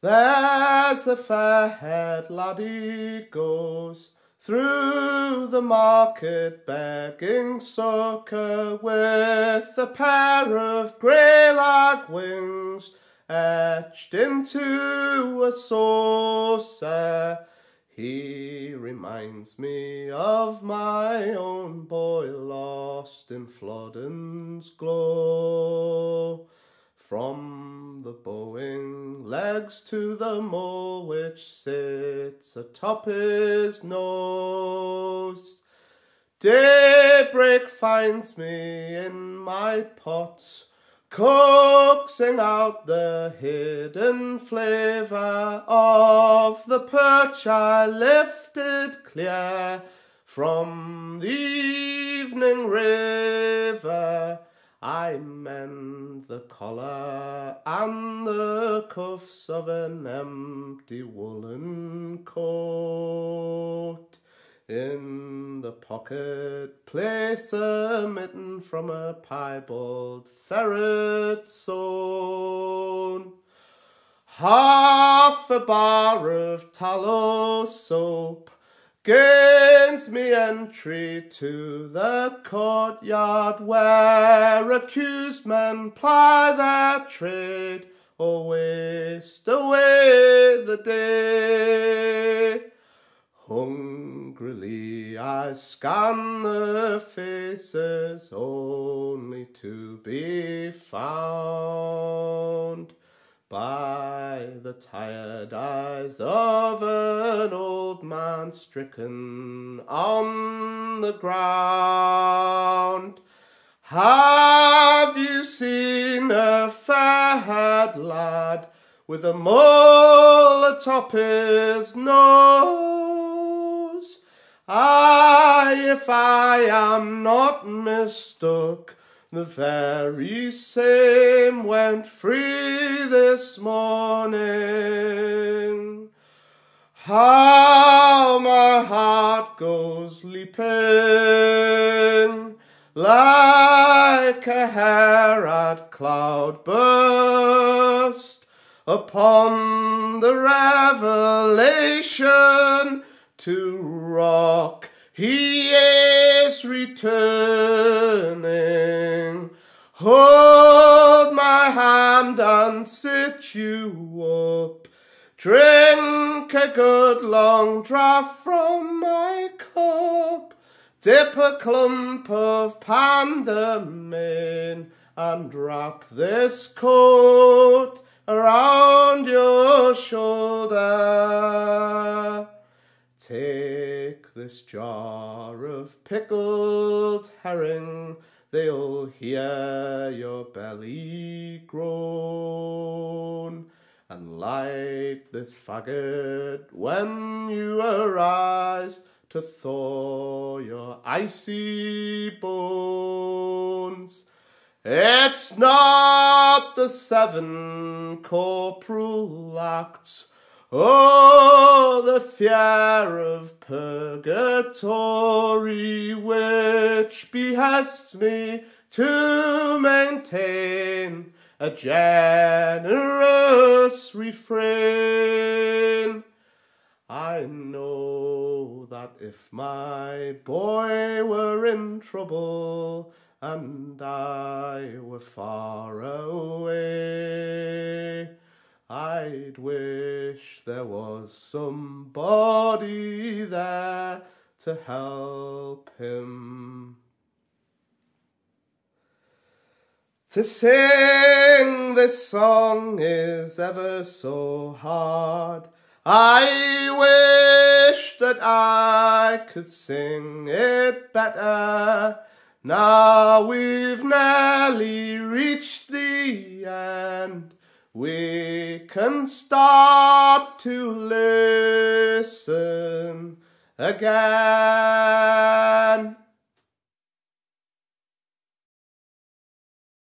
There's a fair-haired laddie goes through the market begging succour with a pair of grey lag wings etched into a saucer. He reminds me of my own boy lost in Flodden's glow. From the bowing legs to the mole which sits atop his nose. Daybreak finds me in my pot, coaxing out the hidden flavour of the perch I lifted clear from the evening river. I mend the collar and the cuffs of an empty woolen coat. In the pocket place a mitten from a piebald ferret sewn. Half a bar of tallow soap gains me entry to the courtyard where accused men ply their trade or waste away the day. Hungrily I scan the faces only to be found the tired eyes of an old man stricken on the ground. Have you seen a fair-haired lad with a mole atop his nose? Aye, if I am not mistook, the very same went free this morning. How my heart goes leaping like a hare cloud burst upon the revelation to rock he is returning. Hold my hand and sit you up. Drink a good long draught from my cup. Dip a clump of pandemain and wrap this coat around your shoulder. Take this jar of pickled herring, they'll hear your belly groan. And light this faggot when you arise to thaw your icy bones. It's not the seven corporal acts Oh, the fear of purgatory which behests me to maintain a generous refrain. I know that if my boy were in trouble and I were far away, was somebody there to help him. To sing this song is ever so hard. I wish that I could sing it better. Now we've nearly reached the end we can start to listen again.